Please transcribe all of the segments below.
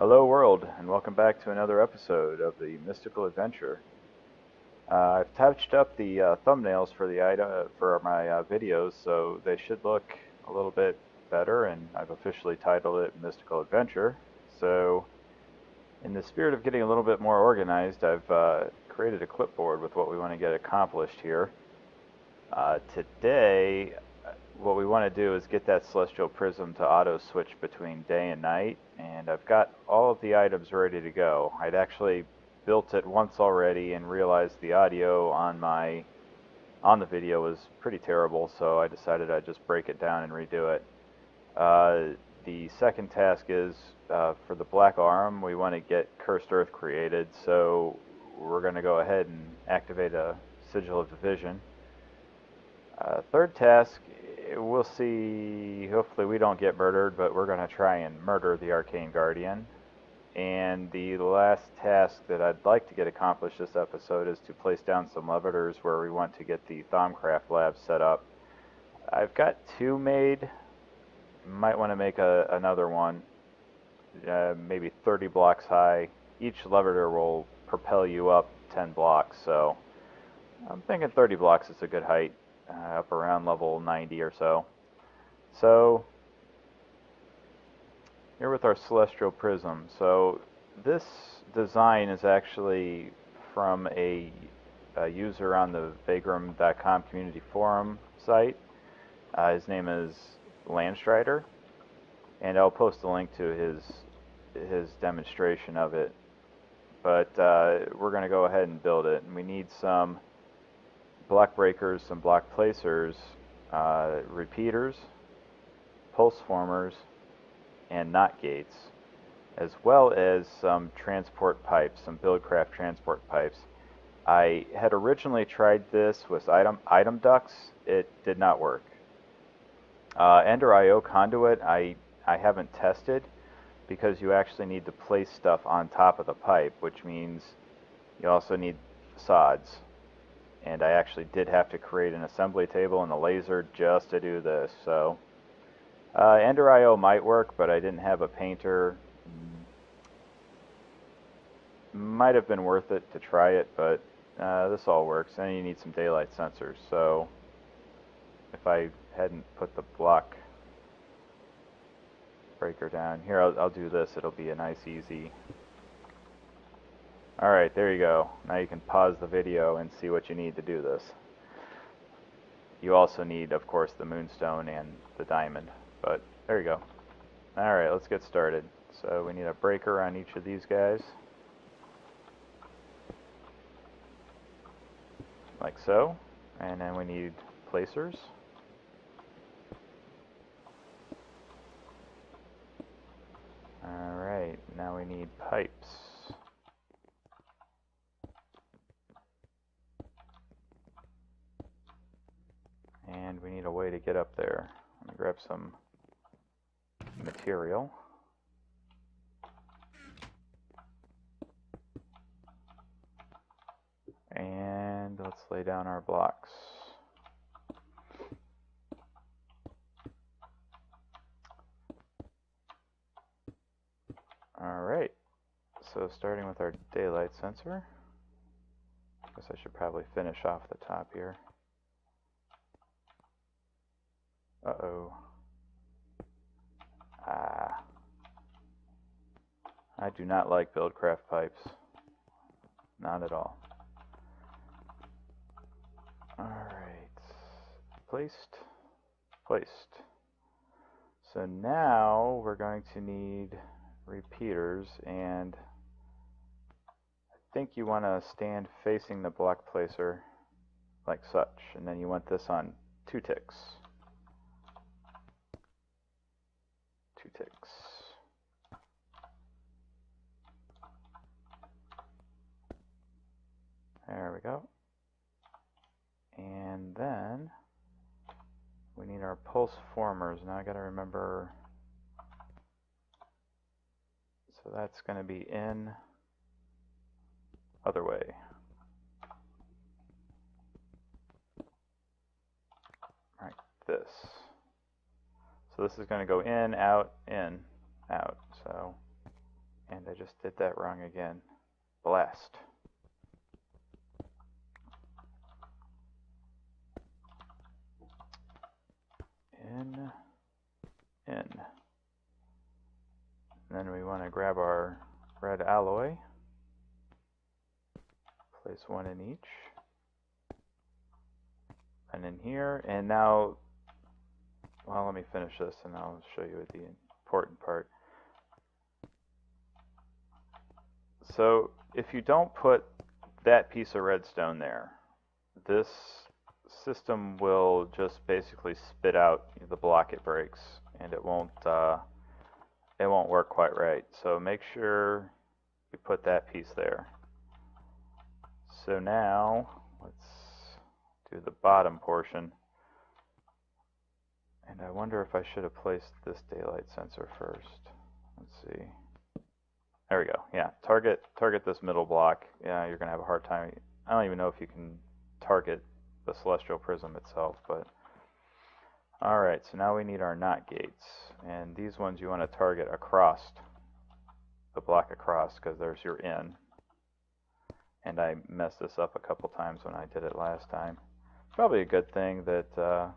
Hello, world, and welcome back to another episode of the Mystical Adventure. Uh, I've touched up the uh, thumbnails for the item for my uh, videos, so they should look a little bit better. And I've officially titled it Mystical Adventure. So, in the spirit of getting a little bit more organized, I've uh, created a clipboard with what we want to get accomplished here. Uh, today, what we want to do is get that celestial prism to auto switch between day and night and I've got all of the items ready to go. I'd actually built it once already and realized the audio on my on the video was pretty terrible so I decided I'd just break it down and redo it. Uh, the second task is uh, for the black arm we want to get cursed earth created so we're going to go ahead and activate a sigil of division. Uh, third task we'll see. Hopefully, we don't get murdered, but we're going to try and murder the Arcane Guardian. And the last task that I'd like to get accomplished this episode is to place down some levitors where we want to get the Thaumcraft lab set up. I've got two made. Might want to make a, another one, uh, maybe 30 blocks high. Each leviter will propel you up 10 blocks, so I'm thinking 30 blocks is a good height uh, up around level 90 or so. So here with our celestial prism. So this design is actually from a, a user on the Vagrum.com community forum site. Uh, his name is Landstrider, and I'll post a link to his his demonstration of it. But uh, we're going to go ahead and build it, and we need some block breakers, some block placers, uh, repeaters, pulse formers, and NOT gates, as well as some transport pipes, some Buildcraft transport pipes. I had originally tried this with item, item ducts. It did not work. Uh, Ender IO conduit, I, I haven't tested because you actually need to place stuff on top of the pipe, which means you also need sods and I actually did have to create an assembly table and a laser just to do this. So uh, Ender IO might work, but I didn't have a painter. Might have been worth it to try it, but uh, this all works. And you need some daylight sensors. So if I hadn't put the block breaker down here, I'll, I'll do this. It'll be a nice, easy Alright, there you go. Now you can pause the video and see what you need to do this. You also need, of course, the moonstone and the diamond, but there you go. Alright, let's get started. So we need a breaker on each of these guys. Like so. And then we need placers. Alright, now we need pipes. And we need a way to get up there. Let me grab some material. And let's lay down our blocks. Alright, so starting with our daylight sensor, I guess I should probably finish off the top here. Uh-oh. Ah. I do not like Buildcraft pipes. Not at all. Alright. Placed. Placed. So now we're going to need repeaters and I think you want to stand facing the block placer like such and then you want this on two ticks. Ticks. There we go. And then we need our pulse formers. Now I got to remember. So that's going to be in other way. Right, this. So this is going to go in, out, in, out. So And I just did that wrong again. Blast. In, in. And then we want to grab our red alloy. Place one in each. And in here, and now, well, let me finish this and I'll show you the important part. So if you don't put that piece of redstone there, this system will just basically spit out the block it breaks, and it won't uh, it won't work quite right. So make sure you put that piece there. So now let's do the bottom portion. And I wonder if I should have placed this daylight sensor first. Let's see. There we go. Yeah, target target this middle block. Yeah, you're gonna have a hard time. I don't even know if you can target the celestial prism itself, but all right. So now we need our NOT gates, and these ones you want to target across the block across because there's your in. And I messed this up a couple times when I did it last time. Probably a good thing that uh,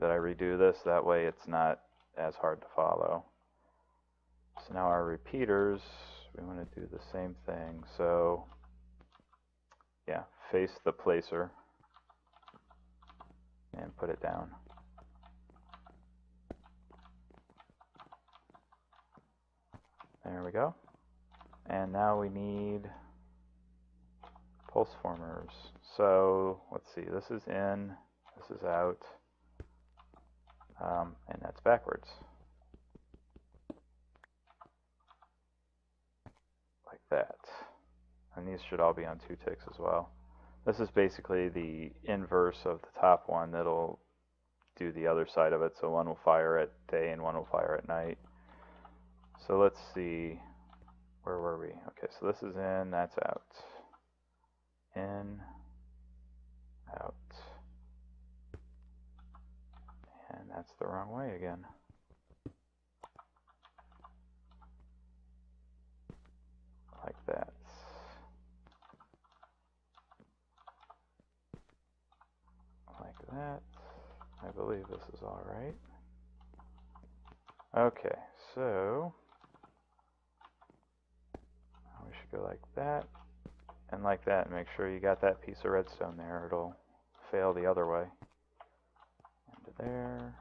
that I redo this. That way it's not as hard to follow. So now our repeaters we want to do the same thing. So, yeah, face the placer and put it down. There we go. And now we need pulse formers. So let's see, this is in, this is out, um, and that's backwards. Like that. And these should all be on two ticks as well. This is basically the inverse of the top one that'll do the other side of it. So one will fire at day and one will fire at night. So let's see, where were we? Okay, so this is in, that's out. In, out. And that's the wrong way again. like that. Like that. I believe this is all right. Okay, so we should go like that and like that and make sure you got that piece of redstone there. It'll fail the other way. Into there.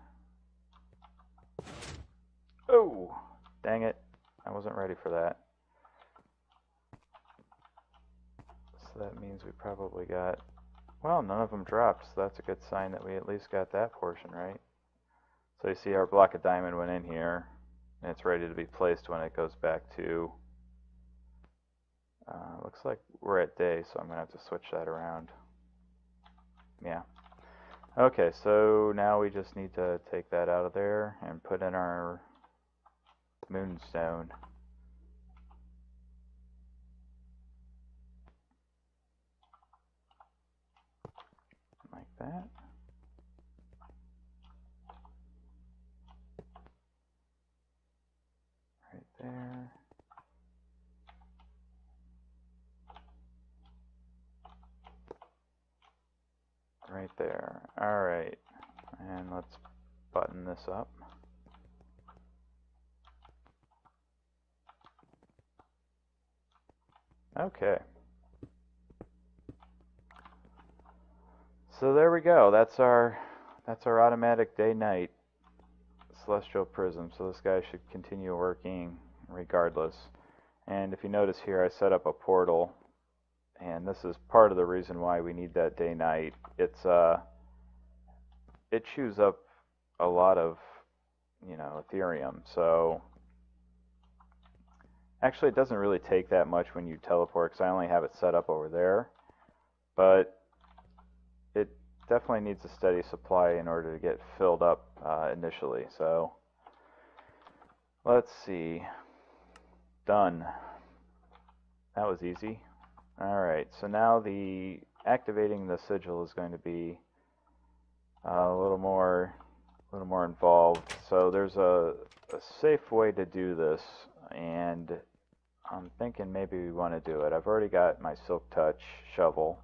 Oh, dang it. I wasn't ready for that. So that means we probably got, well, none of them dropped, so that's a good sign that we at least got that portion right. So you see our block of diamond went in here, and it's ready to be placed when it goes back to, uh, looks like we're at day, so I'm going to have to switch that around. Yeah. Okay, so now we just need to take that out of there and put in our moonstone. Like that. Right there. Right there. All right. And let's button this up. Okay. So there we go. That's our that's our automatic day-night celestial prism. So this guy should continue working regardless. And if you notice here, I set up a portal, and this is part of the reason why we need that day-night. It's uh, it chews up a lot of you know etherium. So actually, it doesn't really take that much when you teleport, because I only have it set up over there. But definitely needs a steady supply in order to get filled up uh, initially. So let's see. Done. That was easy. Alright, so now the activating the sigil is going to be uh, a little more a little more involved. So there's a, a safe way to do this and I'm thinking maybe we want to do it. I've already got my Silk Touch shovel.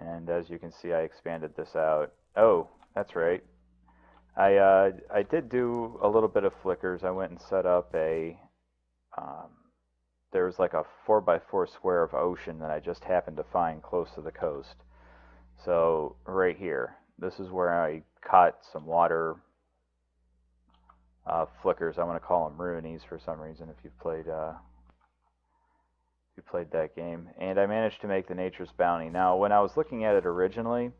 And as you can see, I expanded this out. Oh, that's right. I uh, I did do a little bit of flickers. I went and set up a um, there was like a four by four square of ocean that I just happened to find close to the coast. So right here, this is where I caught some water uh, flickers. I want to call them ruinies for some reason. If you've played uh, you played that game, and I managed to make the Nature's Bounty. Now, when I was looking at it originally,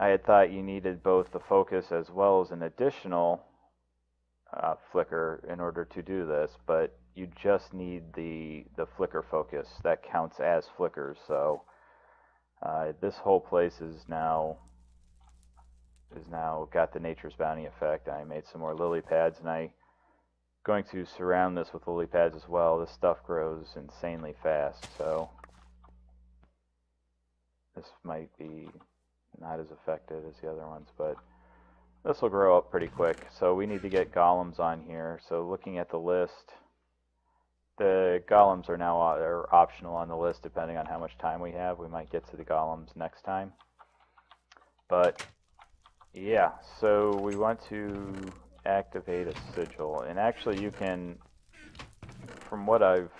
I had thought you needed both the focus as well as an additional uh, flicker in order to do this, but you just need the the flicker focus that counts as flickers. So uh, this whole place is now is now got the nature's bounty effect. I made some more lily pads and I going to surround this with lily pads as well. This stuff grows insanely fast, so this might be not as effective as the other ones, but this will grow up pretty quick. So we need to get golems on here. So looking at the list, the golems are now uh, are optional on the list depending on how much time we have. We might get to the golems next time. But yeah, so we want to activate a sigil. And actually you can, from what I've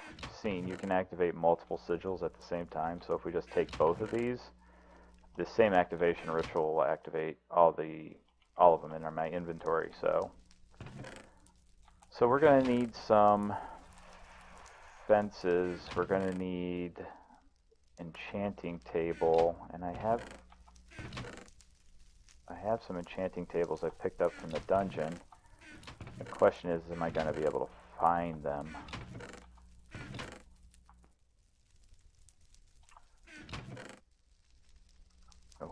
seen, you can activate multiple sigils at the same time. So if we just take both of these, the same activation ritual will activate all the all of them in my inventory. So, so we're going to need some fences. We're going to need enchanting table, and I have I have some enchanting tables I picked up from the dungeon. The question is, am I going to be able to find them?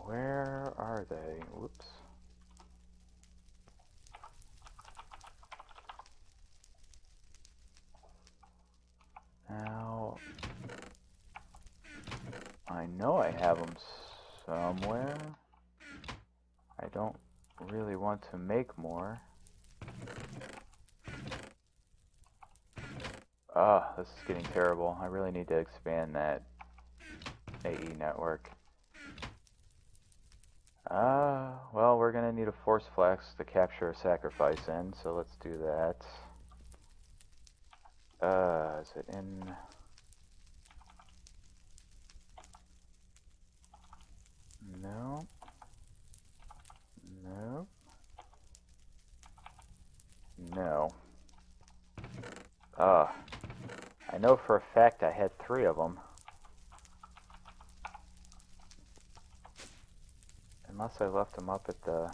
Where are they? Whoops. Now, I know I have them somewhere. I don't really want to make more. Ah, oh, this is getting terrible. I really need to expand that AE network. Uh, well, we're going to need a force flex to capture a sacrifice in, so let's do that. Uh, is it in... No. No. No. Uh, I know for a fact I had three of them. Unless I left them up at the...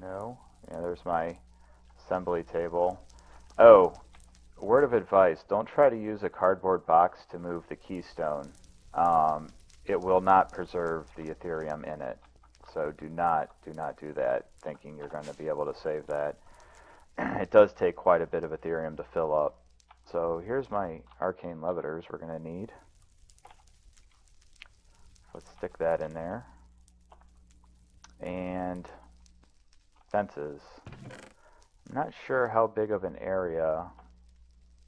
No. Yeah, there's my assembly table. Oh, word of advice, don't try to use a cardboard box to move the keystone. Um, it will not preserve the etherium in it. So do not, do not do that thinking you're going to be able to save that. it does take quite a bit of etherium to fill up. So here's my arcane leviters we're going to need. Let's stick that in there. And fences. I'm not sure how big of an area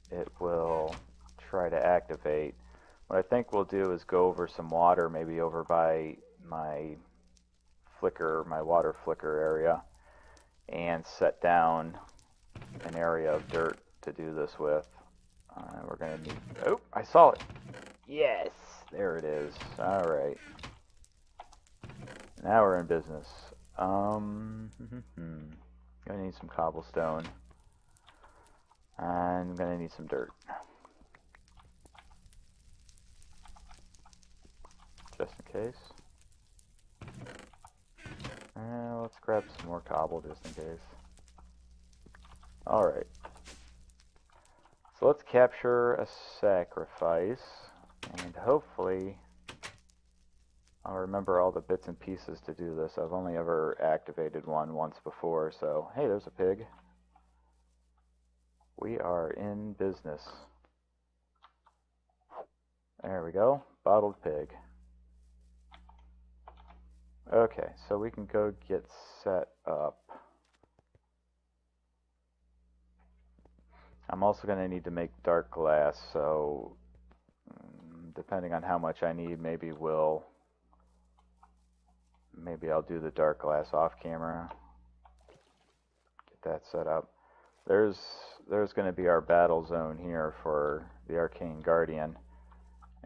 it will try to activate. What I think we'll do is go over some water, maybe over by my flicker, my water flicker area, and set down an area of dirt to do this with. Uh, we're to need... Oh, I saw it! Yes! There it is. Alright. Now we're in business. Um... Gonna need some cobblestone. And I'm gonna need some dirt. Just in case. Uh, let's grab some more cobble just in case. Alright. So let's capture a sacrifice. And hopefully I'll remember all the bits and pieces to do this. I've only ever activated one once before, so hey, there's a pig. We are in business. There we go, bottled pig. Okay, so we can go get set up. I'm also going to need to make dark glass, so mm, depending on how much I need, maybe we'll, maybe I'll do the dark glass off camera. Get that set up. There's, there's going to be our battle zone here for the Arcane Guardian,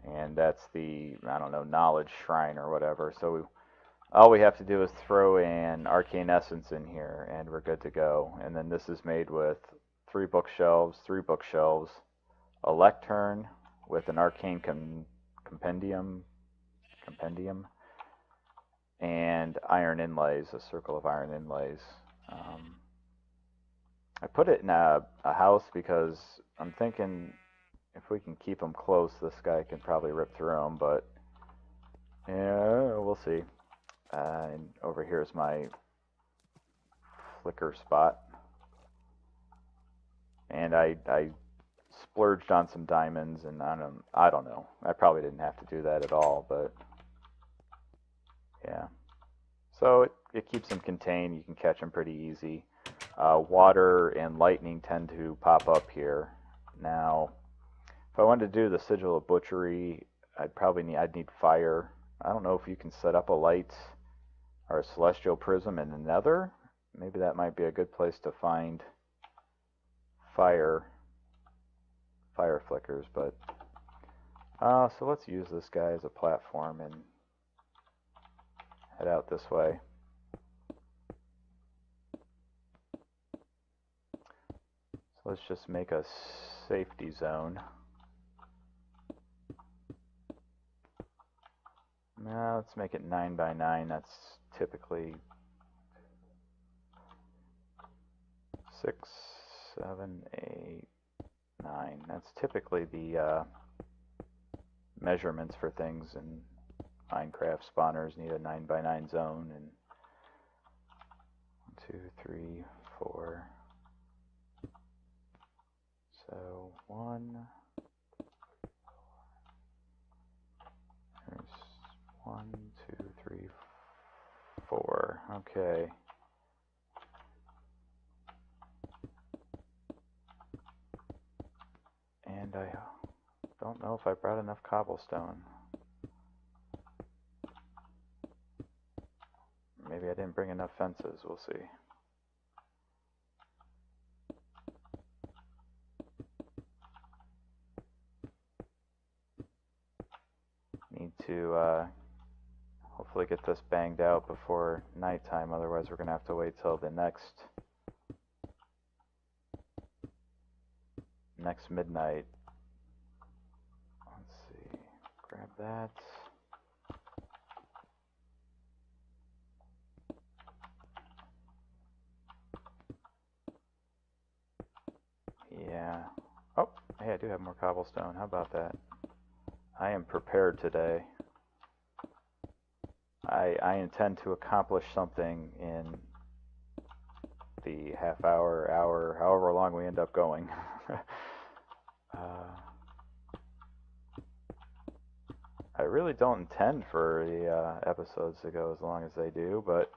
and that's the, I don't know, knowledge shrine or whatever. So we, all we have to do is throw an arcane essence in here and we're good to go. And then this is made with three bookshelves, three bookshelves, a lectern with an arcane com compendium, compendium, and iron inlays, a circle of iron inlays. Um, I put it in a, a house because I'm thinking if we can keep them close, this guy can probably rip through them, but yeah, we'll see. Uh, and over here is my flicker spot. And I, I splurged on some diamonds, and I don't, I don't know. I probably didn't have to do that at all, but yeah. So it, it keeps them contained. You can catch them pretty easy. Uh, water and lightning tend to pop up here. Now, if I wanted to do the sigil of butchery, I'd probably need I'd need fire. I don't know if you can set up a light or a celestial prism in the nether. Maybe that might be a good place to find fire fire flickers, but uh, so let's use this guy as a platform and head out this way. So let's just make a safety zone. Now let's make it 9 by 9. That's typically six, seven, eight, nine. That's typically the uh, measurements for things in Minecraft. Spawners need a 9 by 9 zone and one, two, three, four. So one. There's one, two, three, four. Okay. And I don't know if I brought enough cobblestone. Maybe I didn't bring enough fences, we'll see. Need to uh, hopefully get this banged out before nighttime, otherwise we're going to have to wait till the next next midnight. Let's see, grab that. Yeah. Oh, hey, I do have more cobblestone. How about that? I am prepared today. I, I intend to accomplish something in the half hour, hour, however long we end up going. uh, I really don't intend for the uh, episodes to go as long as they do, but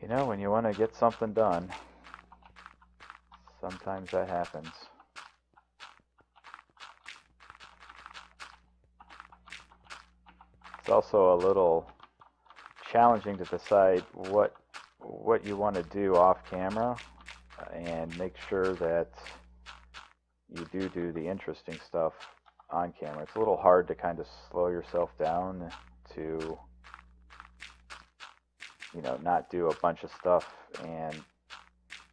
you know, when you want to get something done, sometimes that happens. It's also a little challenging to decide what what you want to do off camera and make sure that you do do the interesting stuff on camera. It's a little hard to kind of slow yourself down to you know not do a bunch of stuff and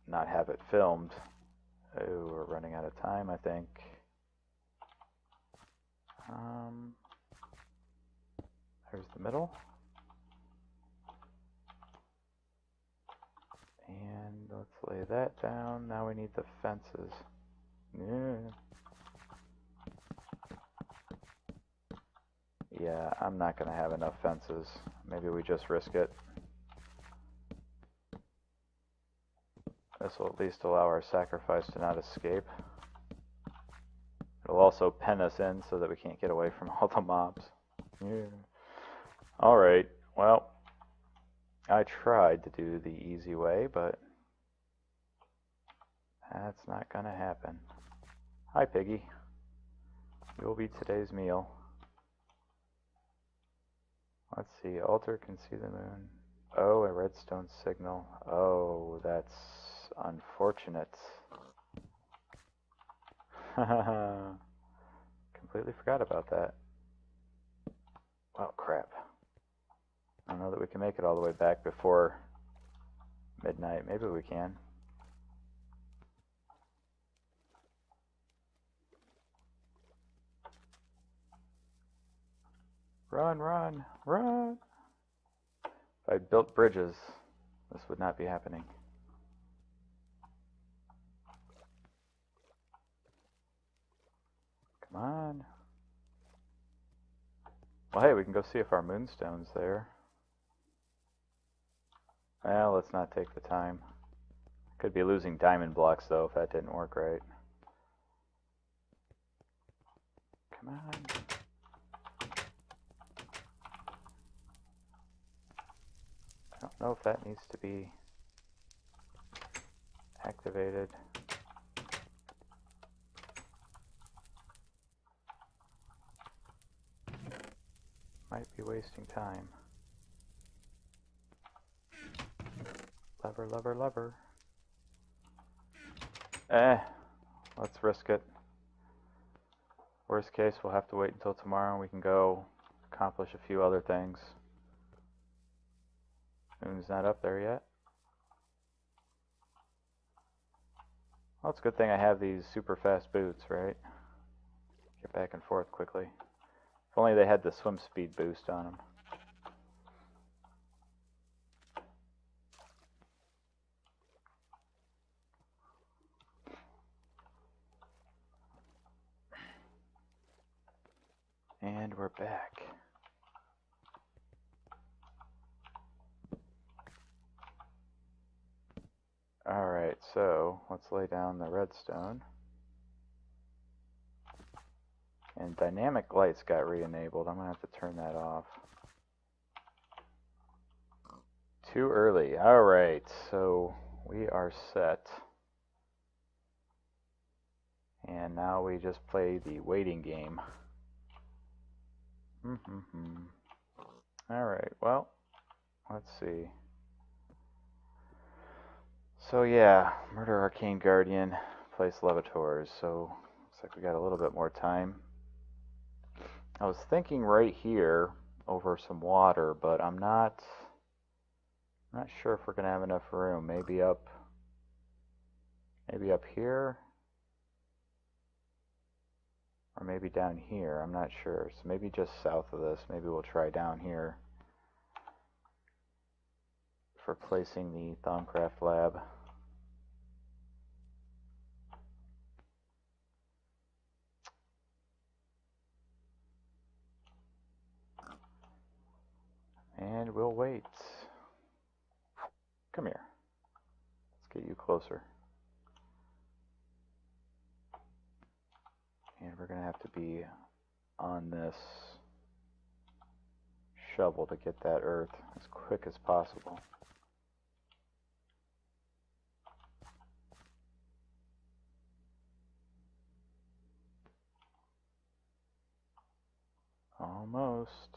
not have it filmed. Oh, we're running out of time, I think. Um, there's the middle. And let's lay that down. Now we need the fences. Yeah. Yeah, I'm not going to have enough fences. Maybe we just risk it. This will at least allow our sacrifice to not escape. It'll also pen us in so that we can't get away from all the mobs. Yeah. Alright, well, I tried to do the easy way, but That's not gonna happen. Hi, Piggy. You will be today's meal. Let's see. Altar can see the moon. Oh, a redstone signal. Oh, that's unfortunate. Completely forgot about that. Well, crap. I don't know that we can make it all the way back before midnight. Maybe we can. Run, run, run! If I built bridges, this would not be happening. Come on. Well, hey, we can go see if our moonstone's there. Well, let's not take the time. Could be losing diamond blocks, though, if that didn't work right. Come on. I don't know if that needs to be activated. Might be wasting time. Lever, lever, lever. Eh, let's risk it. Worst case, we'll have to wait until tomorrow and we can go accomplish a few other things. Moon's not up there yet. Well, it's a good thing I have these super fast boots, right? Get back and forth quickly. If only they had the swim speed boost on them. And we're back. Alright, so let's lay down the redstone. And dynamic lights got re-enabled. I'm going to have to turn that off. Too early. Alright, so we are set. And now we just play the waiting game. Alright, well, let's see. So yeah, Murder Arcane Guardian, place Levators. So looks like we got a little bit more time. I was thinking right here over some water, but I'm not not sure if we're gonna have enough room. Maybe up maybe up here. Or maybe down here, I'm not sure. So maybe just south of this. Maybe we'll try down here for placing the Thaumcraft lab. And we'll wait. Come here. Let's get you closer. And we're going to have to be on this shovel to get that earth as quick as possible. Almost.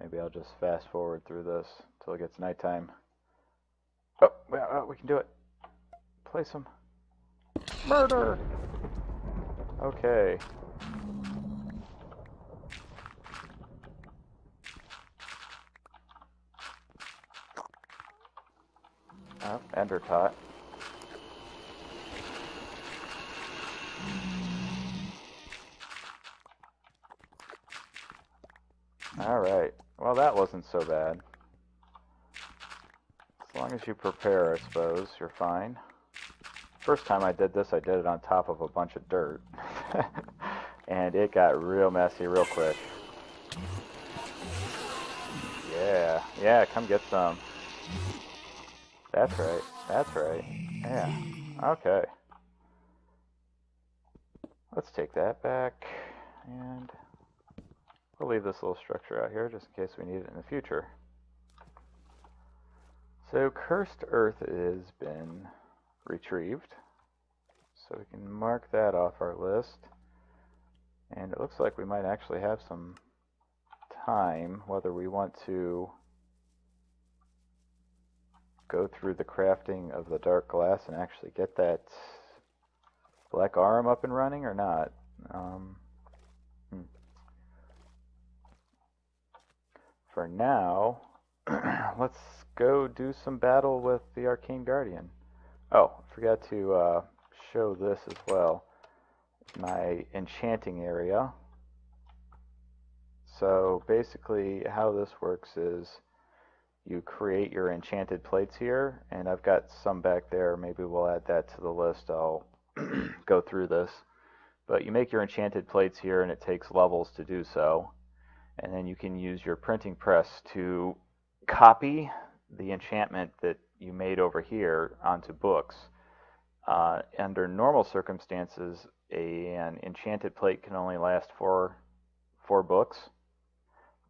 Maybe I'll just fast forward through this until it gets nighttime. Oh, oh, we can do it. Place them. Murder! Okay. Oh, Endertot. Alright. Well, that wasn't so bad. As long as you prepare, I suppose, you're fine. First time I did this, I did it on top of a bunch of dirt. and it got real messy real quick. Yeah, yeah, come get some. That's right, that's right. Yeah, okay. Let's take that back, and we'll leave this little structure out here just in case we need it in the future. So cursed earth has been retrieved. So we can mark that off our list. And it looks like we might actually have some time, whether we want to go through the crafting of the dark glass and actually get that black arm up and running or not. Um, For now, let's go do some battle with the Arcane Guardian. Oh, forgot to uh, show this as well. My enchanting area. So basically how this works is you create your enchanted plates here, and I've got some back there. Maybe we'll add that to the list. I'll go through this. But you make your enchanted plates here, and it takes levels to do so. And then you can use your printing press to copy the enchantment that you made over here onto books. Uh, under normal circumstances, a, an enchanted plate can only last for four books.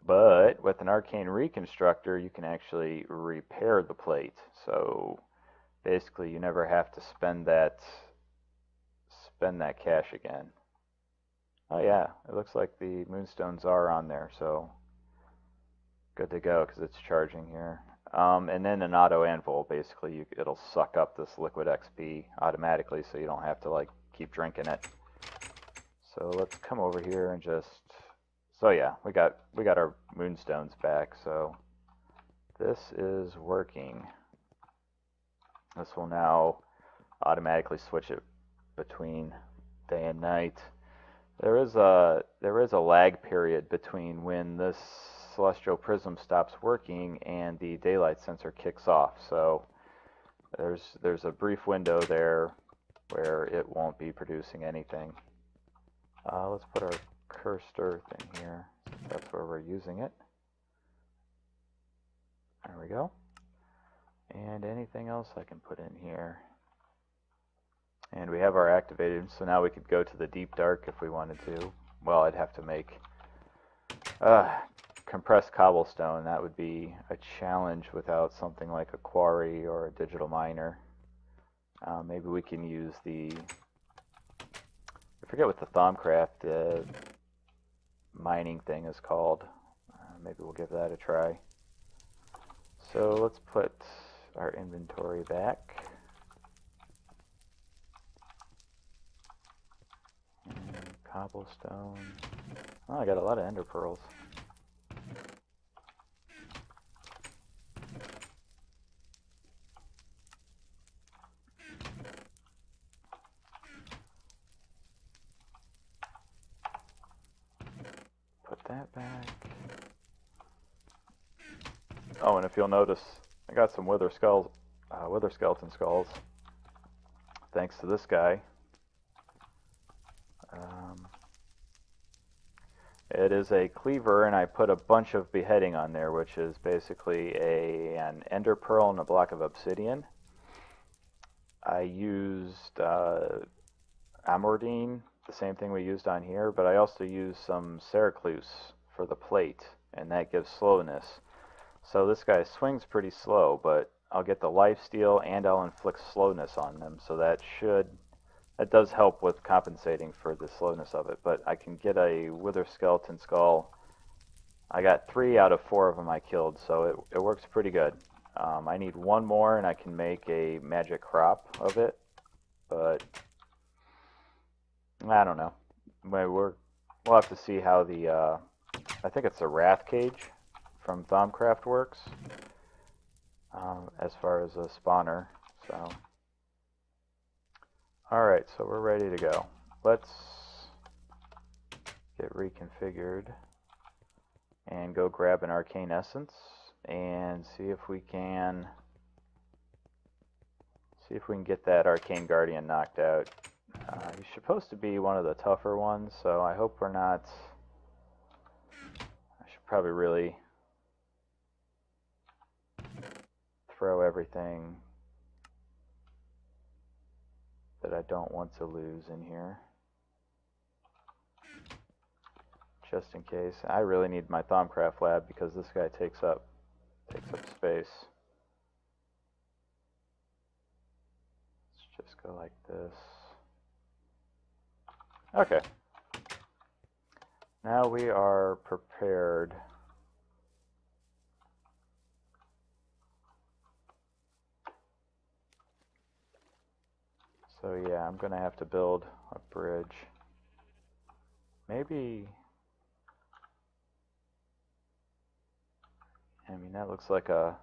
But with an arcane reconstructor, you can actually repair the plate. So basically, you never have to spend that spend that cash again. Oh yeah, it looks like the moonstones are on there, so good to go because it's charging here. Um, and then an auto anvil, basically, you, it'll suck up this liquid XP automatically, so you don't have to like keep drinking it. So let's come over here and just. So yeah, we got we got our moonstones back. So this is working. This will now automatically switch it between day and night. There is a there is a lag period between when this celestial prism stops working and the daylight sensor kicks off. So there's there's a brief window there where it won't be producing anything. Uh, let's put our cursed earth in here. That's where we're using it. There we go. And anything else I can put in here. And we have our activated, so now we could go to the deep dark if we wanted to. Well, I'd have to make uh, compressed cobblestone. That would be a challenge without something like a quarry or a digital miner. Uh, maybe we can use the I forget what the Thaumcraft uh, mining thing is called. Uh, maybe we'll give that a try. So let's put our inventory back. And cobblestone. Oh, I got a lot of ender pearls. Put that back. Oh, and if you'll notice, I got some wither skulls, uh, wither skeleton skulls, thanks to this guy. It is a cleaver, and I put a bunch of beheading on there, which is basically a an ender pearl and a block of obsidian. I used uh, amordine the same thing we used on here, but I also used some Ceruleus for the plate, and that gives slowness. So this guy swings pretty slow, but I'll get the life steal and I'll inflict slowness on them, so that should that does help with compensating for the slowness of it. But I can get a wither skeleton skull. I got three out of four of them I killed, so it, it works pretty good. Um, I need one more and I can make a magic crop of it, but I don't know. We're, we'll have to see how the, uh, I think it's the Wrath Cage from Thaumcraft works um, as far as a spawner. So, alright, so we're ready to go. Let's get reconfigured and go grab an Arcane Essence and see if we can see if we can get that Arcane Guardian knocked out. Uh, he's supposed to be one of the tougher ones, so I hope we're not... I should probably really throw everything that I don't want to lose in here. just in case. I really need my Thaumcraft lab because this guy takes up takes up space. Let's just go like this. Okay. Now we are prepared. So yeah, I'm going to have to build a bridge. Maybe... I mean, that looks like a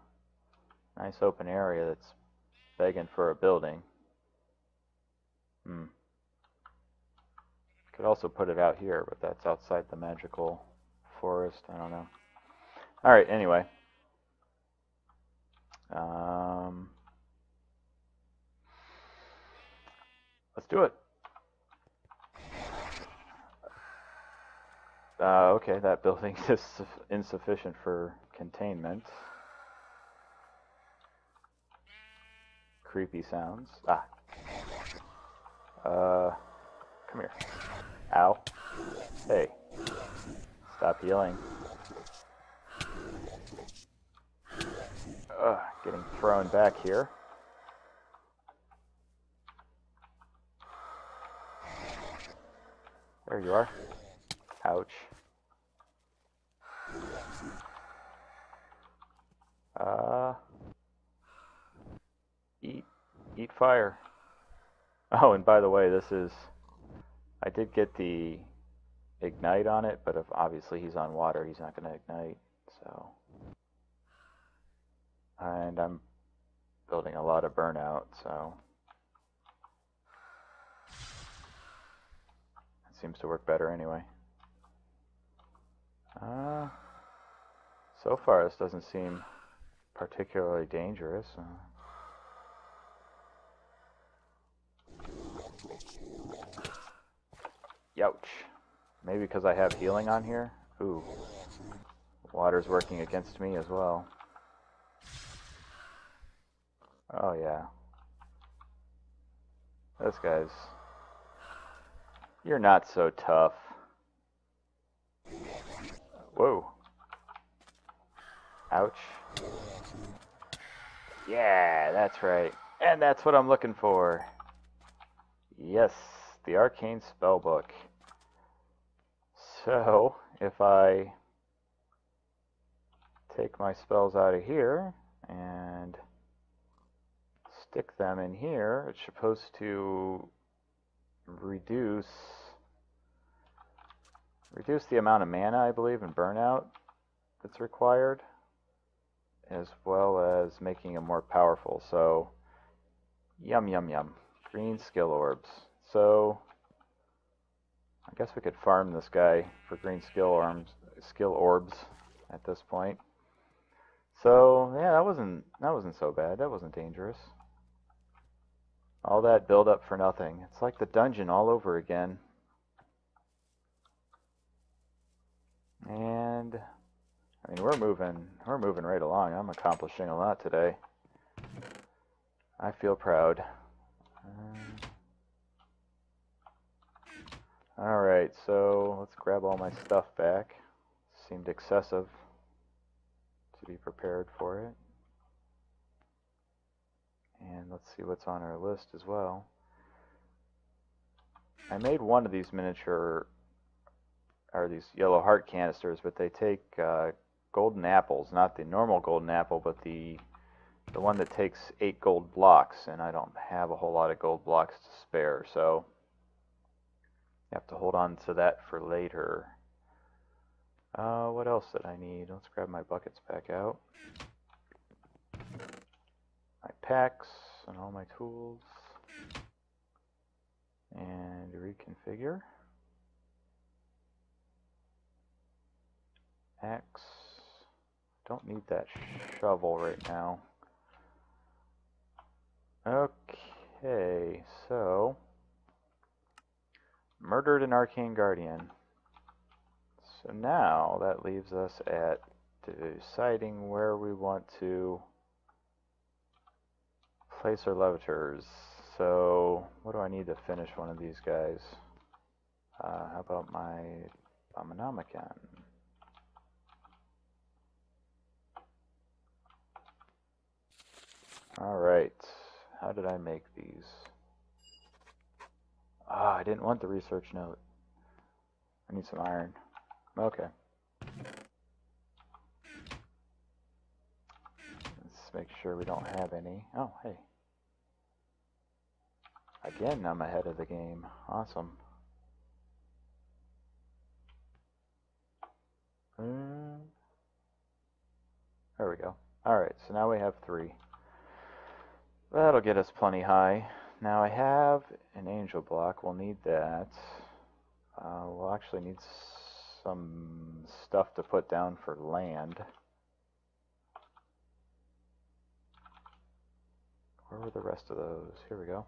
nice open area that's begging for a building. Hmm. Could also put it out here, but that's outside the magical forest. I don't know. Alright, anyway. Um, let's do it. Uh, okay, that building is insufficient for containment. Creepy sounds. Ah. Uh, come here. Ow. Hey. Stop yelling. Ugh, getting thrown back here. There you are. Ouch. Uh, eat, eat fire. Oh, and by the way, this is, I did get the ignite on it, but if obviously he's on water, he's not going to ignite, so. And I'm building a lot of burnout, so. Seems to work better anyway. Uh, so far, this doesn't seem particularly dangerous. Uh, Youch. Maybe because I have healing on here? Ooh. Water's working against me as well. Oh yeah. This guy's... You're not so tough. Whoa. Ouch. Yeah, that's right. And that's what I'm looking for. Yes, the Arcane Spellbook. So, if I take my spells out of here and stick them in here, it's supposed to reduce reduce the amount of mana, I believe, in burnout that's required, as well as making them more powerful. So, yum, yum, yum. Green skill orbs. So, I guess we could farm this guy for green skill orbs, skill orbs at this point. So, yeah, that wasn't that wasn't so bad. That wasn't dangerous. All that build up for nothing. It's like the dungeon all over again. And I mean, we're moving, we're moving right along. I'm accomplishing a lot today. I feel proud. Um, all right, so let's grab all my stuff back. Seemed excessive to be prepared for it. Let's see what's on our list as well. I made one of these miniature or these yellow heart canisters, but they take uh, golden apples, not the normal golden apple, but the the one that takes eight gold blocks, and I don't have a whole lot of gold blocks to spare, so you have to hold on to that for later. Uh, what else did I need? Let's grab my buckets back out. My packs and all my tools. And reconfigure. X. Don't need that shovel right now. Okay, so murdered an arcane guardian. So now that leaves us at deciding where we want to place our levitors. So what do I need to finish one of these guys? Uh, how about my Thaumonomicon. Alright, how did I make these? Ah, I didn't want the research note. I need some iron. Okay. Let's make sure we don't have any. Oh, hey. Again, I'm ahead of the game. Awesome. Hmm. there we go. Alright, so now we have three. That'll get us plenty high. Now I have an angel block. We'll need that. Uh, we'll actually need some stuff to put down for land. Where were the rest of those? Here we go.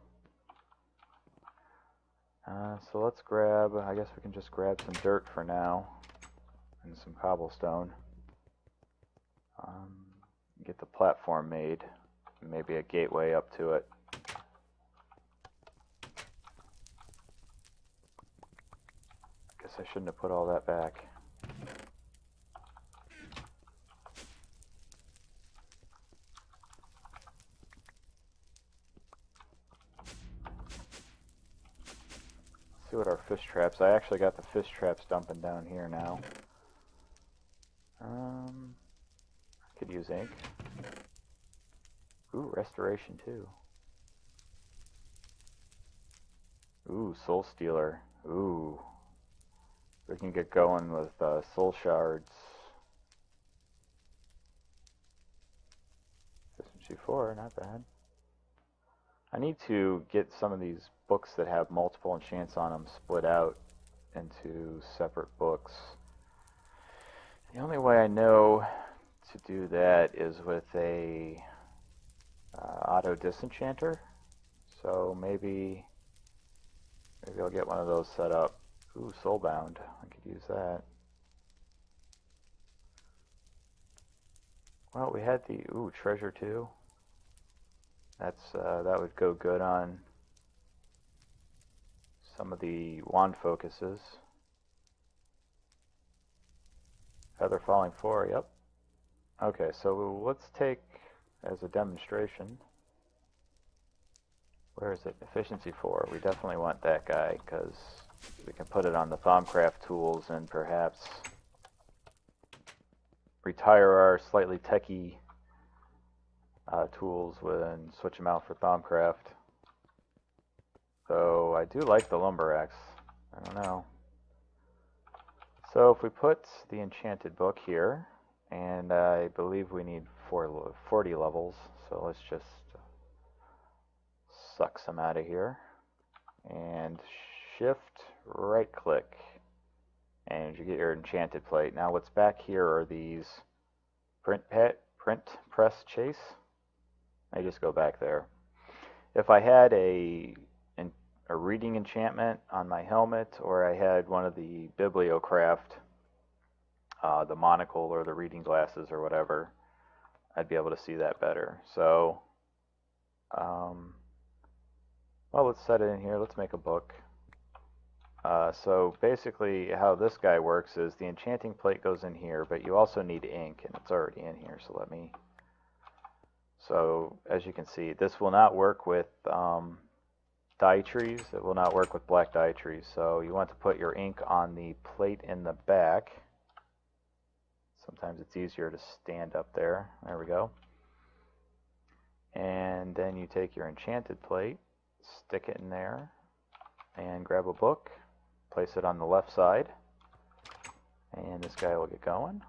Uh, so let's grab, I guess we can just grab some dirt for now and some cobblestone. Um, get the platform made, maybe a gateway up to it. Guess I shouldn't have put all that back. What our fish traps. I actually got the fish traps dumping down here now. Um, I could use ink. Ooh, restoration too. Ooh, soul stealer. Ooh. We can get going with uh, soul shards. Efficiency 4, not bad. I need to get some of these books that have multiple enchants on them split out into separate books. The only way I know to do that is with a uh, auto disenchanter. So maybe maybe I'll get one of those set up. Ooh, soulbound. I could use that. Well, we had the ooh treasure too. That's uh, that would go good on some of the wand focuses. Feather falling four, yep. Okay, so let's take as a demonstration. Where is it? Efficiency 4. We definitely want that guy because we can put it on the Thaumcraft tools and perhaps retire our slightly techy uh, tools and switch them out for Thaumcraft. So I do like the lumber axe. I don't know. So if we put the enchanted book here, and I believe we need four, 40 levels, so let's just suck some out of here. And shift right click, and you get your enchanted plate. Now what's back here are these print pet, print press chase. I just go back there. If I had a a reading enchantment on my helmet, or I had one of the Bibliocraft, uh, the monocle or the reading glasses or whatever, I'd be able to see that better. So, um, well, let's set it in here. Let's make a book. Uh, so basically how this guy works is the enchanting plate goes in here, but you also need ink, and it's already in here, so let me... So, as you can see, this will not work with um, dye trees. It will not work with black dye trees. So you want to put your ink on the plate in the back. Sometimes it's easier to stand up there. There we go. And then you take your enchanted plate, stick it in there, and grab a book, place it on the left side, and this guy will get going.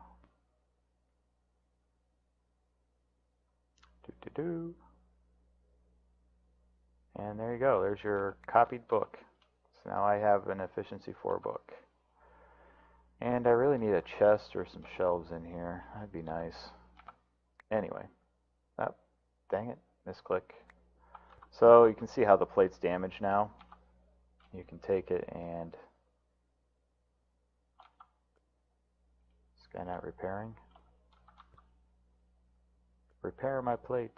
Do do do. And there you go. There's your copied book. So now I have an efficiency 4 book. And I really need a chest or some shelves in here. That'd be nice. Anyway. Oh, dang it. Misclick. So you can see how the plate's damaged now. You can take it and... This guy not repairing? Repair my plate.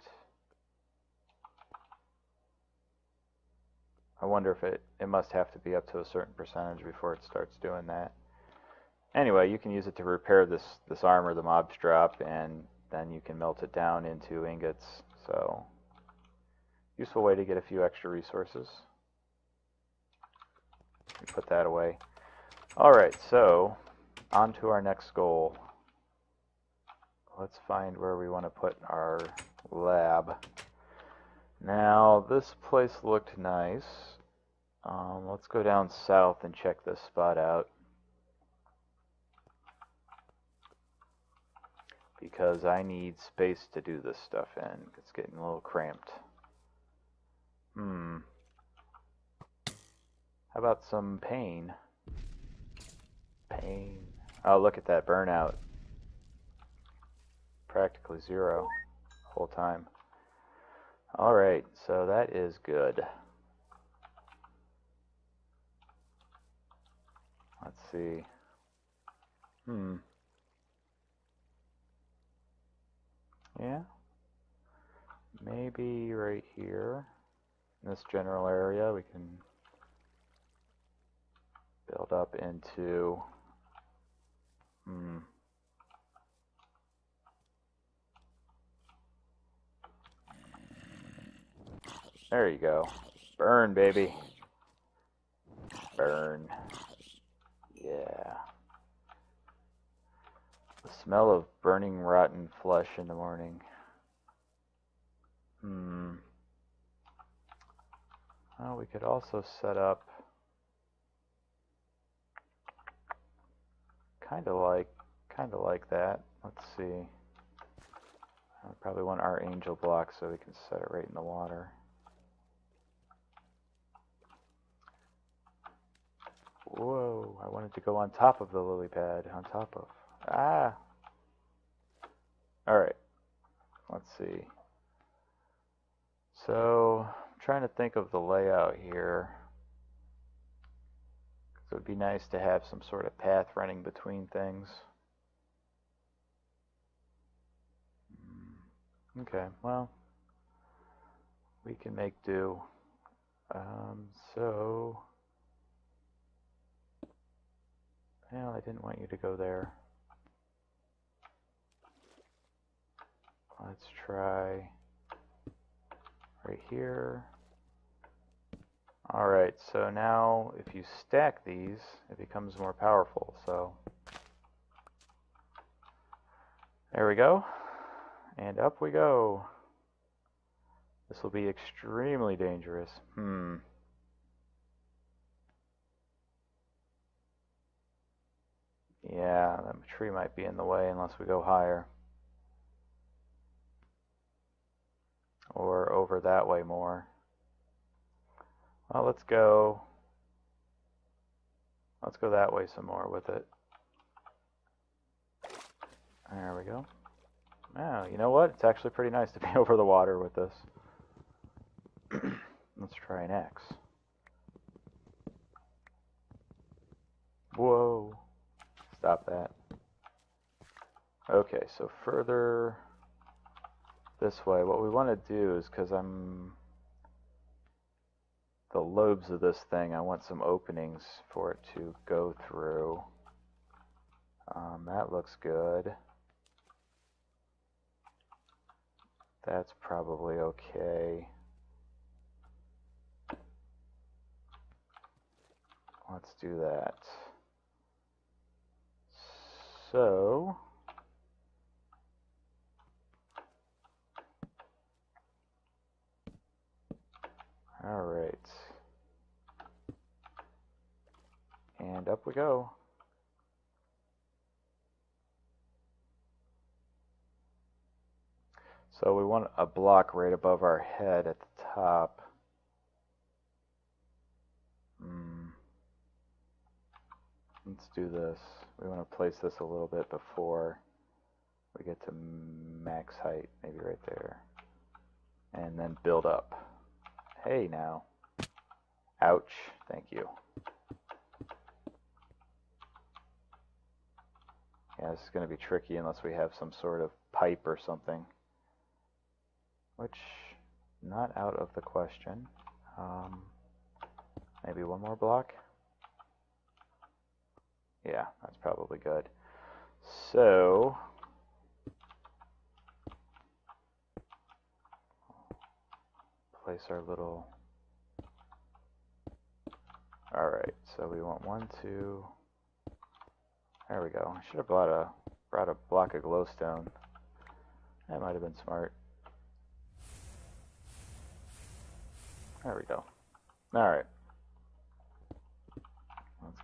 I wonder if it, it must have to be up to a certain percentage before it starts doing that. anyway, you can use it to repair this, this armor the mobs drop, and then you can melt it down into ingots. So, useful way to get a few extra resources. Put that away. Alright, so, on to our next goal. Let's find where we want to put our lab. Now, this place looked nice. Um, let's go down south and check this spot out. Because I need space to do this stuff in. It's getting a little cramped. Hmm. How about some pain? Pain. Oh, look at that burnout. Practically zero whole time. Alright, so that is good. Let's see. Hmm. Yeah. Maybe right here, in this general area, we can build up into, hmm. There you go. Burn, baby. Burn. Yeah. The smell of burning rotten flesh in the morning. Hmm. Well, we could also set up kind of like kind of like that. Let's see. I probably want our angel block so we can set it right in the water. Whoa, I wanted to go on top of the lily pad. On top of. Ah! Alright. Let's see. So, I'm trying to think of the layout here. So it would be nice to have some sort of path running between things. Hmm, okay, well, we can make do. Um, so, Well, I didn't want you to go there. Let's try right here. Alright, so now if you stack these, it becomes more powerful. So there we go. And up we go. This will be extremely dangerous. Hmm. Yeah, the tree might be in the way unless we go higher. Or over that way more. Well, let's go. Let's go that way some more with it. There we go. Now, you know what? It's actually pretty nice to be over the water with this. let's try an X. Whoa. Stop that. Okay, so further this way, what we want to do is, because I'm the lobes of this thing, I want some openings for it to go through. Um, that looks good. That's probably okay. Let's do that. So, all right. And up we go. So we want a block right above our head at the top. Hmm. Let's do this we want to place this a little bit before we get to max height, maybe right there. And then build up. Hey now. Ouch. Thank you. Yeah, this is going to be tricky unless we have some sort of pipe or something. Which, not out of the question. Um, maybe one more block? Yeah, that's probably good. So, place our little, alright, so we want one, two, there we go. I should have brought a, brought a block of glowstone. That might have been smart. There we go. Alright. Let's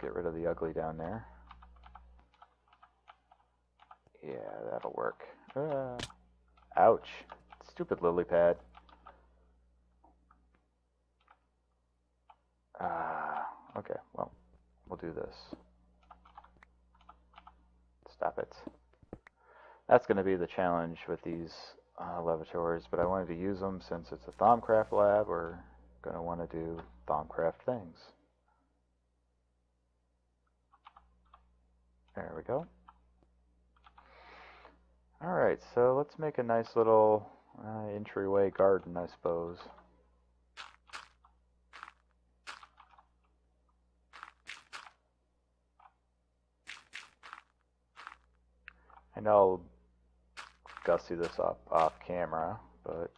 get rid of the ugly down there. Yeah, that'll work. Uh, ouch. Stupid lily pad. Ah, okay, well, we'll do this. Stop it. That's going to be the challenge with these uh, levitors, but I wanted to use them since it's a Thaumcraft lab. We're going to want to do Thaumcraft things. There we go. Alright, so let's make a nice little uh, entryway garden, I suppose. And I'll gussy this up off camera, but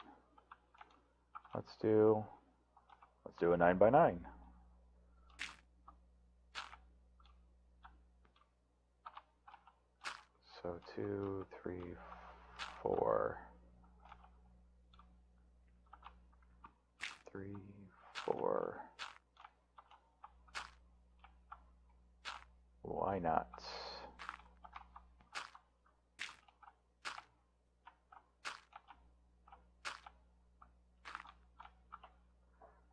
let's do let's do a nine by nine. So two, three, four, three, four. Why not?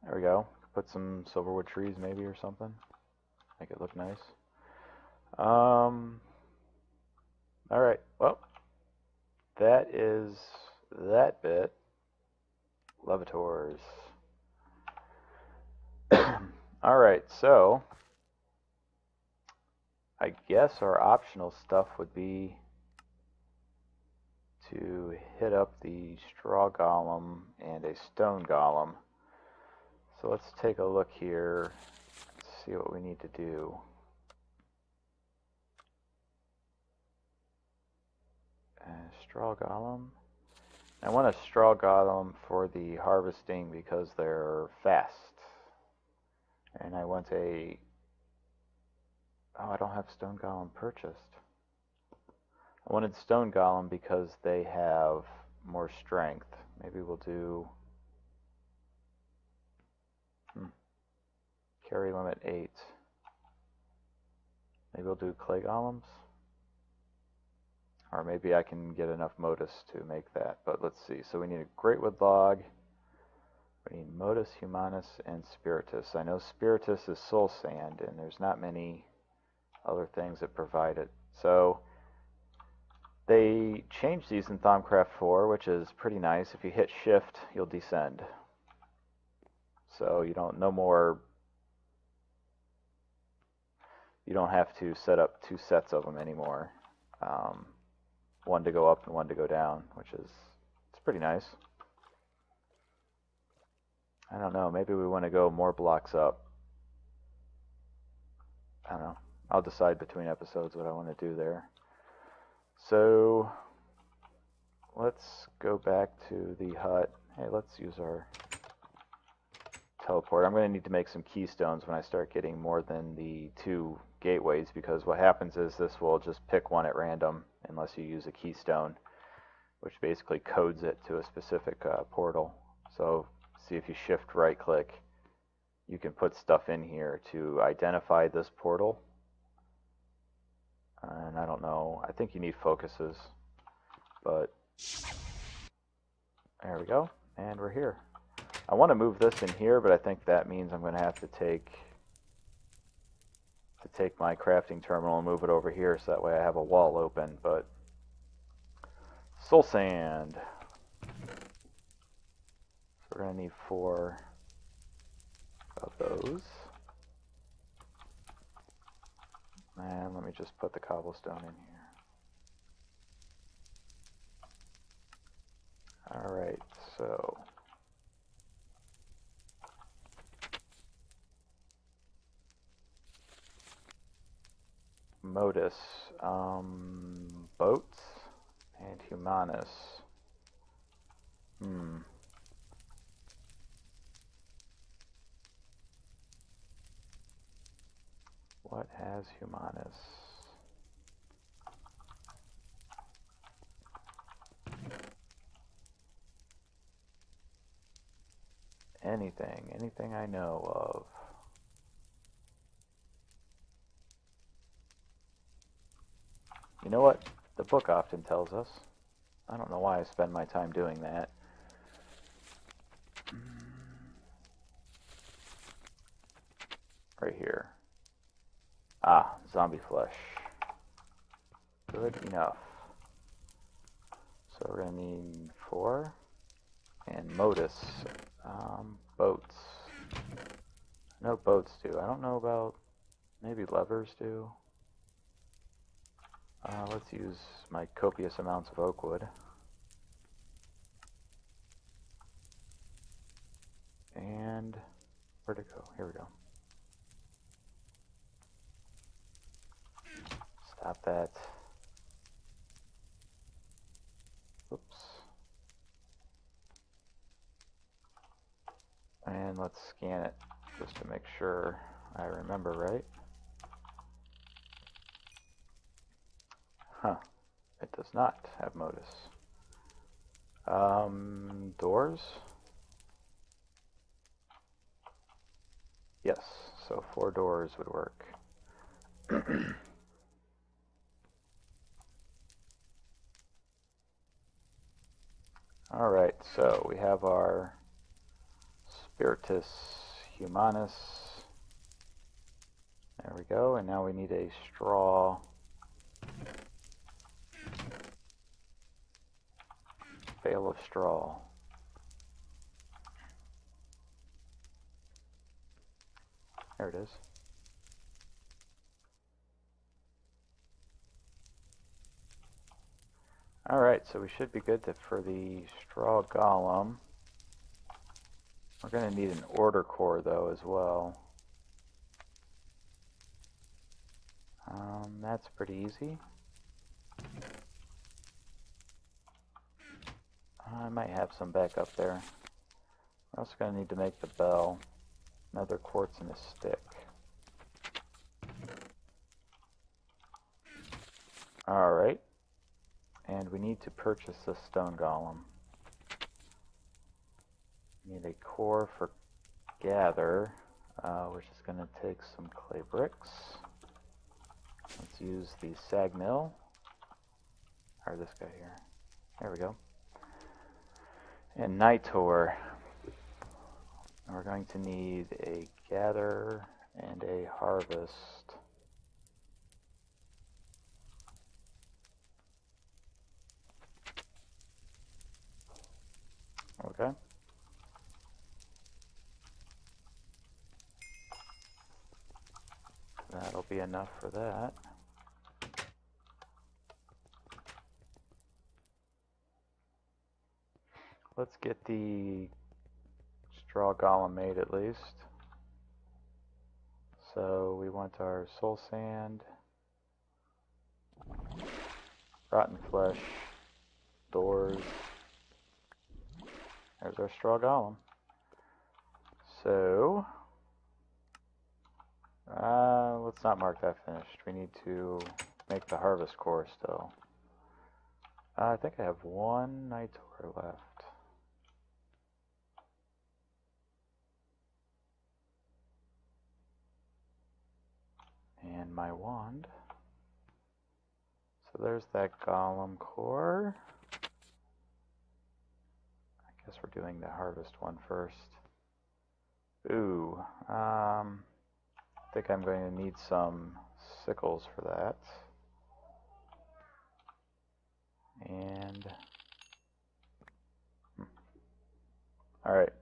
There we go. Put some silverwood trees maybe or something. Make it look nice. Um, Alright, well, that is that bit. Levitors. Alright, so I guess our optional stuff would be to hit up the straw golem and a stone golem. So let's take a look here, see what we need to do. Straw golem. I want a straw golem for the harvesting because they're fast. And I want a... Oh, I don't have stone golem purchased. I wanted stone golem because they have more strength. Maybe we'll do... Hmm. Carry limit 8. Maybe we'll do clay golems. Or maybe I can get enough motus to make that. But let's see. So we need a greatwood log. We need motus, humanus, and spiritus. I know spiritus is soul sand, and there's not many other things that provide it. So they changed these in Thaumcraft 4, which is pretty nice. If you hit shift, you'll descend. So you don't, no more, you don't have to set up two sets of them anymore. Um, one to go up and one to go down, which is it's pretty nice. I don't know, maybe we want to go more blocks up. I don't know. I'll decide between episodes what I want to do there. So let's go back to the hut. Hey, let's use our teleport. I'm going to need to make some keystones when I start getting more than the two gateways because what happens is this will just pick one at random unless you use a keystone, which basically codes it to a specific uh, portal. So see if you shift right click, you can put stuff in here to identify this portal. And I don't know, I think you need focuses, but there we go, and we're here. I want to move this in here, but I think that means I'm going to have to take to take my crafting terminal and move it over here so that way I have a wall open, but soul sand. So we're going to need four of those. And let me just put the cobblestone in here. Alright, so this. Um, boats and humanus. Hmm. What has humanus? Anything, anything I know of. You know what? The book often tells us. I don't know why I spend my time doing that. Right here. Ah, zombie flesh. Good enough. So we're going to need four. And motus. Um, boats. No boats do. I don't know about... Maybe levers do. Uh, let's use my copious amounts of oak wood. And where'd it go? Here we go. Stop that. Oops. And let's scan it just to make sure I remember right. Huh. It does not have motus. Um, doors? Yes, so four doors would work. Alright, so we have our Spiritus Humanus. There we go, and now we need a straw bale of straw. There it is. Alright, so we should be good to, for the straw golem. We're going to need an order core though as well. Um, that's pretty easy. I might have some back up there. We're also going to need to make the bell. Another quartz and a stick. Alright. And we need to purchase the stone golem. Need a core for gather, uh, which is going to take some clay bricks. Let's use the sag mill. Or this guy here. There we go and Nitor. We're going to need a gather and a harvest. Okay. That'll be enough for that. Let's get the straw golem made at least. So we want our soul sand, rotten flesh, doors. There's our straw golem. So, uh, let's not mark that finished. We need to make the harvest core still. Uh, I think I have one night left. And my wand. So there's that golem core. I guess we're doing the harvest one first. Ooh, um, I think I'm going to need some sickles for that. And, hmm. all right.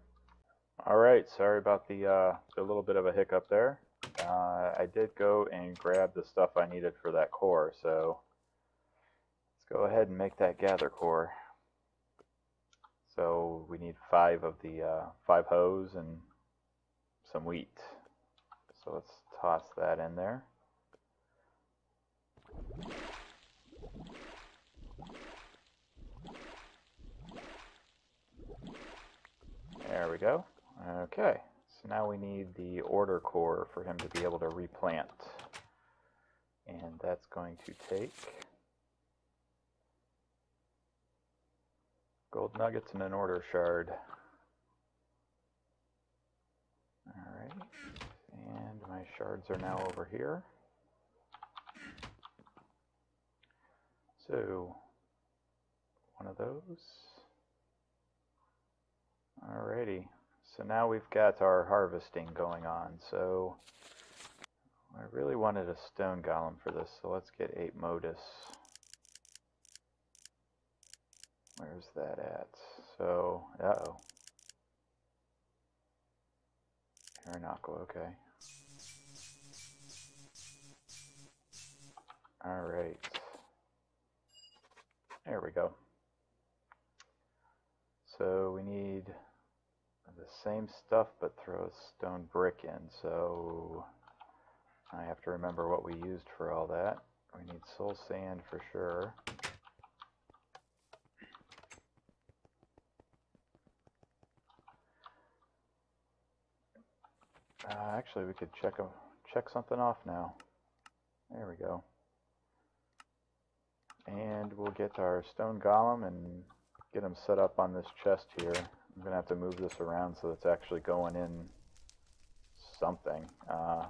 All right, sorry about the, uh, the little bit of a hiccup there uh, I did go and grab the stuff I needed for that core, so let's go ahead and make that gather core. So we need five of the uh, five hoes and some wheat. So let's toss that in there. There we go. Okay, now we need the order core for him to be able to replant. And that's going to take gold nuggets and an order shard. Alright, and my shards are now over here. So, one of those. Alrighty, so now we've got our harvesting going on. So, I really wanted a stone golem for this, so let's get 8 motus. Where's that at? So, uh-oh. Aranako, okay. Alright. There we go. So we need the same stuff but throw a stone brick in. So I have to remember what we used for all that. We need soul sand for sure. Uh, actually, we could check a, check something off now. There we go. And we'll get our stone golem and get him set up on this chest here. I'm to have to move this around so it's actually going in something. Uh,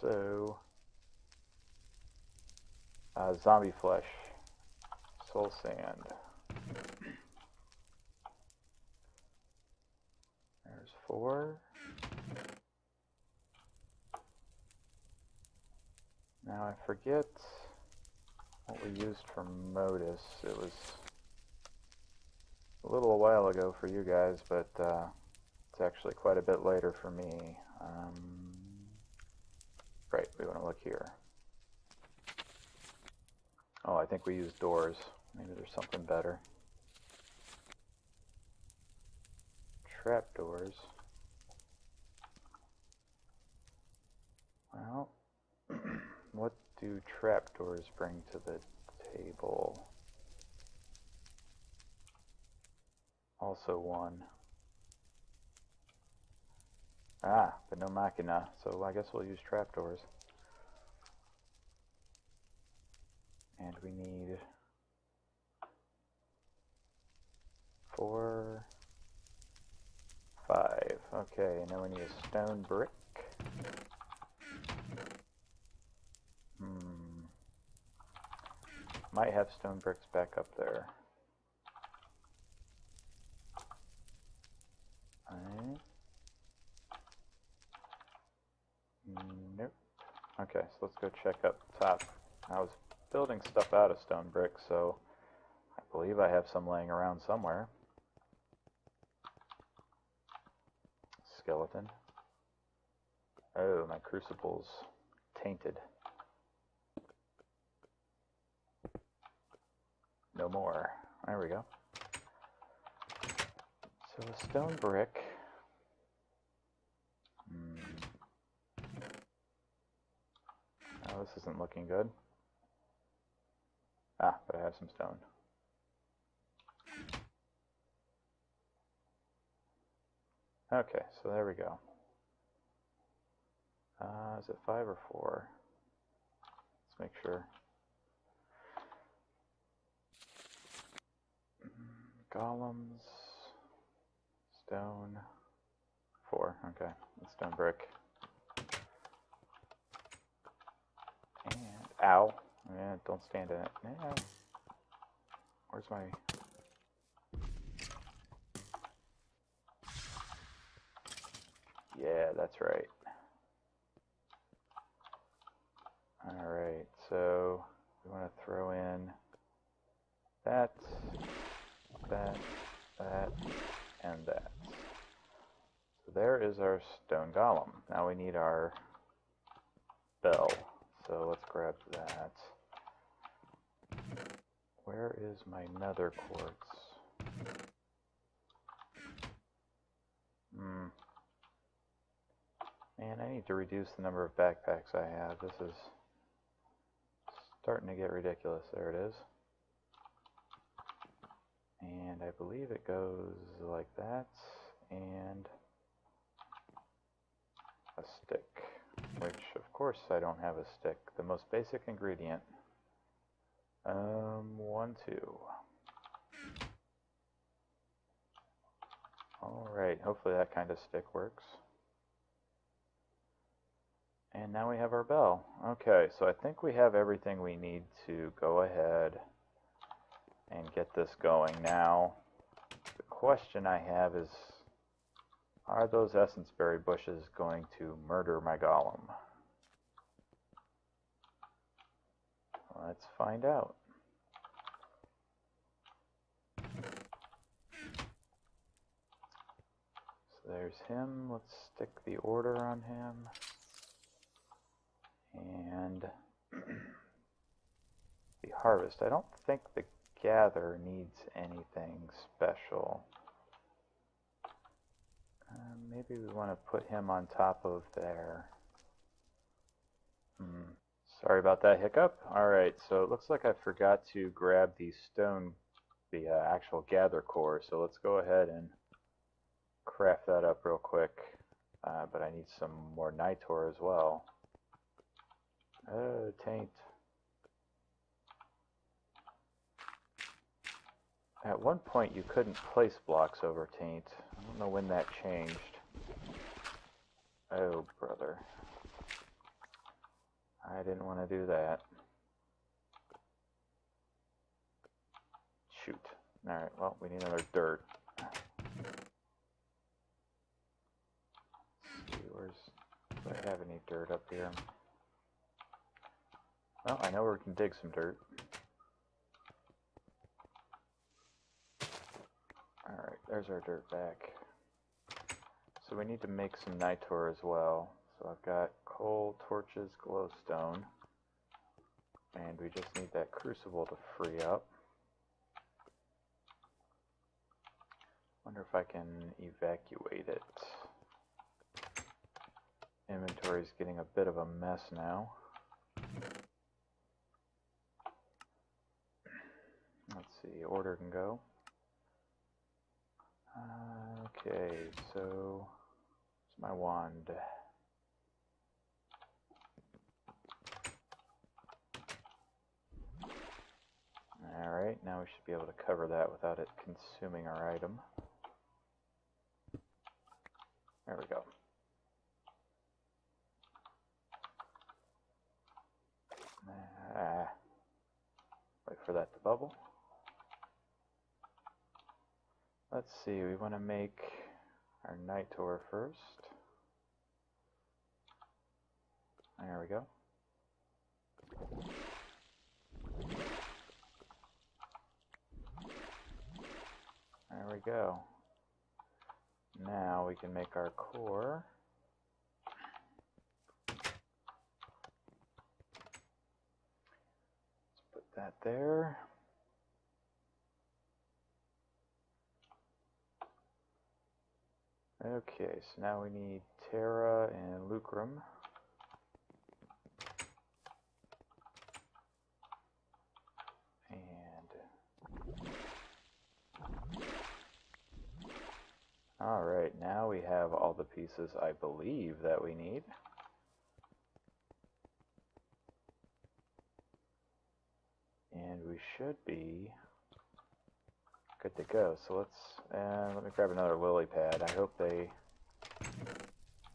so, uh, zombie flesh, soul sand. There's four. Now I forget what we used for motus. It was a little while ago for you guys, but uh, it's actually quite a bit later for me. Um, right, we want to look here. Oh, I think we used doors. Maybe there's something better. Trapdoors. Well, what do trapdoors bring to the table? Also one. Ah, but no machina, so I guess we'll use trapdoors. And we need four, five. Okay, now we need a stone brick. Hmm. Might have stone bricks back up there. Alright. Nope. Okay, so let's go check up top. I was building stuff out of stone brick, so I believe I have some laying around somewhere. Skeleton. Oh, my crucible's tainted. No more. There we go. So a stone brick. Hmm. Oh, this isn't looking good. Ah, but I have some stone. Okay, so there we go. Uh, is it five or four? Let's make sure. Golems, stone, four. Okay, stone brick. And ow, yeah, don't stand in it. Yeah. Where's my Yeah, that's right. Alright, so we want to throw in that, that, that, and that. So there is our stone golem. Now we need our bell. So let's grab that. Where is my nether quartz? Hmm. And I need to reduce the number of backpacks I have. This is starting to get ridiculous. There it is. And I believe it goes like that. And a stick. Which, of course, I don't have a stick. The most basic ingredient. Um, one, two. Alright, hopefully that kind of stick works. And now we have our bell. Okay, so I think we have everything we need to go ahead and get this going. Now, the question I have is, are those essence berry bushes going to murder my golem? Let's find out. So there's him. Let's stick the order on him. And the harvest. I don't think the gather needs anything special. Uh, maybe we want to put him on top of there. Hmm. Sorry about that hiccup. Alright, so it looks like I forgot to grab the stone, the uh, actual gather core, so let's go ahead and craft that up real quick. Uh, but I need some more Nitor as well. Oh, taint. At one point you couldn't place blocks over taint. I don't know when that changed. Oh, brother. I didn't want to do that. Shoot. Alright, well, we need another dirt. where's... Do I have any dirt up here? Well, I know where we can dig some dirt. Alright, there's our dirt back. So we need to make some Nitor as well. So I've got coal, torches, glowstone. And we just need that crucible to free up. Wonder if I can evacuate it. Inventory's getting a bit of a mess now. Let's see, order can go. Uh, okay, so it's my wand. Alright, now we should be able to cover that without it consuming our item. There we go. Ah. Wait for that to bubble. Let's see, we want to make our Nitor first. There we go. There we go. Now we can make our core. Let's put that there. Okay, so now we need Terra and Lucrum. And Alright, now we have all the pieces I believe that we need. And we should be good to go. So let's uh, let me grab another lily pad. I hope they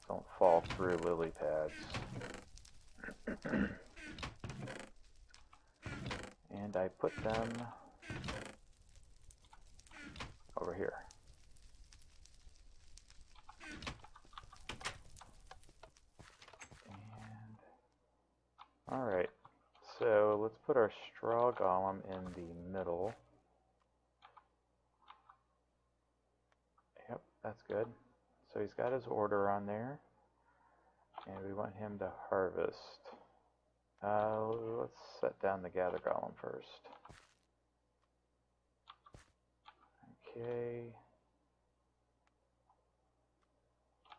don't fall through lily pads. and I put them over here. And alright, so let's put our straw golem in the middle. That's good. So he's got his order on there. And we want him to harvest. Uh, let's set down the gather golem first. Okay.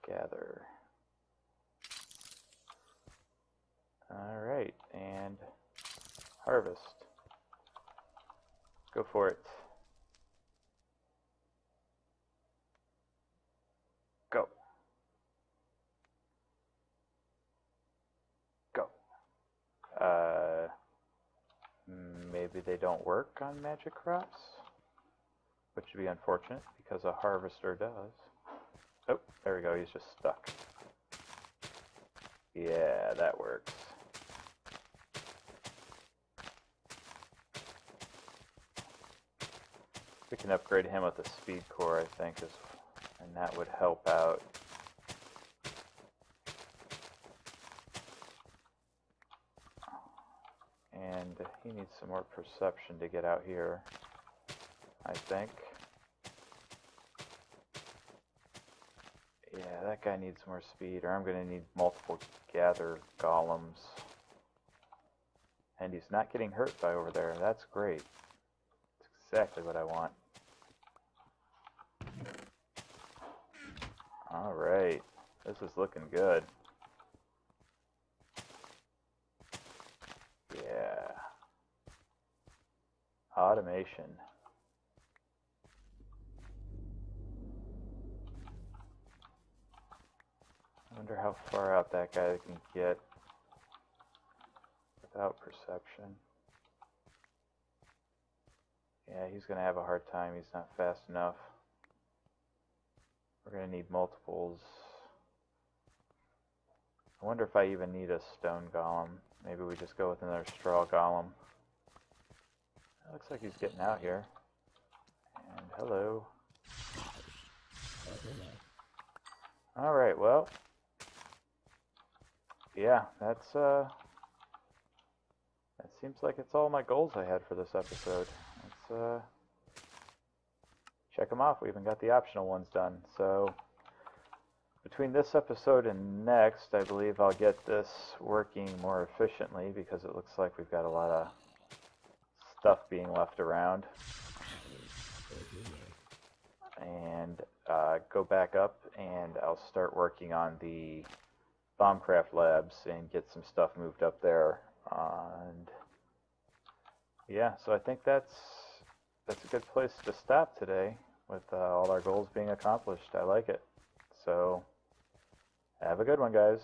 Gather. Alright, and harvest. Go for it. Go. Go. Uh, maybe they don't work on magic crops? Which would be unfortunate because a harvester does. Oh, there we go, he's just stuck. Yeah, that works. We can upgrade him with a speed core, I think, is, and that would help out. And he needs some more perception to get out here, I think. Yeah, that guy needs more speed, or I'm going to need multiple gather golems. And he's not getting hurt by over there. That's great. That's exactly what I want. Alright. This is looking good. Yeah. Automation. I wonder how far out that guy can get without perception. Yeah, he's going to have a hard time. He's not fast enough. We're going to need multiples. I wonder if I even need a stone golem. Maybe we just go with another straw golem. It looks like he's getting out here. And hello. Alright, well, yeah, that's uh that seems like it's all my goals I had for this episode. Let's uh check them off. We even got the optional ones done. So between this episode and next, I believe I'll get this working more efficiently because it looks like we've got a lot of stuff being left around. And uh, go back up and I'll start working on the Thaumcraft Labs and get some stuff moved up there. And yeah, so I think that's that's a good place to stop today with uh, all our goals being accomplished. I like it. So have a good one, guys.